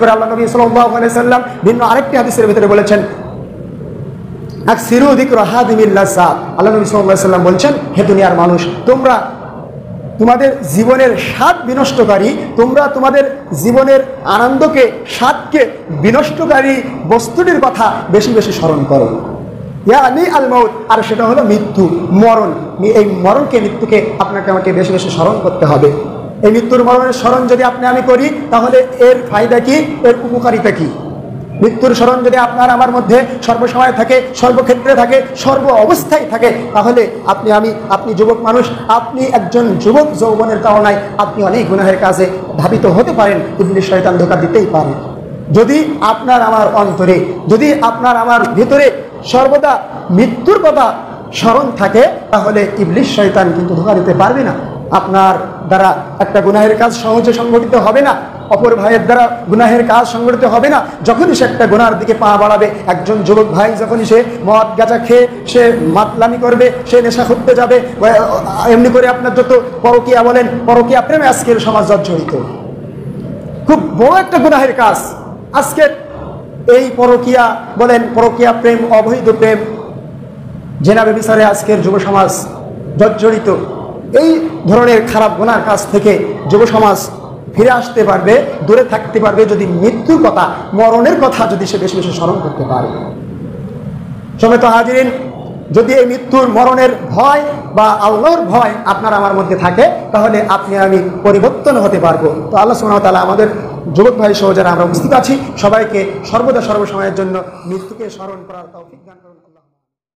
জীবনের আনন্দকে, স্বাদকে বিনষ্টকারী বস্তুটির কথা বেশি বেশি স্মরণ করো। ইয়ানি আল মৌত আর সেটা হলো মৃত্যু, মরণ। এই মরণকে, মৃত্যুকে আপনাকে আমাকে বেশি বেশি স্মরণ করতে হবে। এই মৃত্যুর মরণের স্মরণ যদি আপনি আমি করি, তাহলে এর ফায়দা কি? এর উপকারিতা কি? মৃত্যুর স্মরণ যদি আপনার আমার মধ্যে সর্বসময় থাকে, সর্বক্ষেত্রে থাকে, সর্ব অবস্থায় থাকে, তাহলে আপনি আমি, আপনি যুবক মানুষ, আপনি একজন যুবক যৌবনের কারণায় আপনি অনেক গুনাহের কাজে ধাবিত হতে পারেন ইবলিশ শয়তান ধোকা দিতেই পারেন যদি আপনার আমার অন্তরে, যদি আপনার আমার ভিতরে সর্বদা মৃত্যুর কথা স্মরণ থাকে, তাহলে ইবলিশ শয়তান কিন্তু ধোকা দিতে পারবে না। আপনার দ্বারা একটা গুনাহের কাজ সহজে সংগঠিত হবে না, অপর ভাইয়ের দ্বারা গুনাহের কাজ সংগঠিত হবে না। যখনই সে একটা গুনার দিকে পা বাড়াবে, একজন যুবক ভাই যখনই সে মদ গাঁজা খেয়ে সে মাতলামি করবে, সে নেশা করতে যাবে এমনি করে আপনার যত পরকিয়া বলেন, পরকিয়া প্রেমে আজকের সমাজ জর্জরিত। খুব বড় একটা গুনাহের কাজ। আজকের এই পরকিয়া বলেন, পরকিয়া প্রেম, অবৈধ প্রেম, জেনাবে বিচারে আজকের যুব সমাজ জর্জরিত। এই ধরনের খারাপ গোনার কাছ থেকে যুব সমাজ ফিরে আসতে পারবে, দূরে থাকতে পারবে যদি মৃত্যুর কথা, মরণের কথা যদি সে বেশি বেশি স্মরণ করতে পারে সমেত হাজিরিন, যদি এই মৃত্যুর মরণের ভয় বা আল্লাহর ভয় আপনার আমার মধ্যে থাকে, তাহলে আপনি আমি পরিবর্তন হতে পারব তো আল্লাহ সুমন তালা আমাদের যুবক ভাই সহ যারা আমরা উপস্থিত আছি, সবাইকে সর্বদা সর্বসময়ের জন্য মৃত্যুকে স্মরণ করার তৌফিক দান করুন।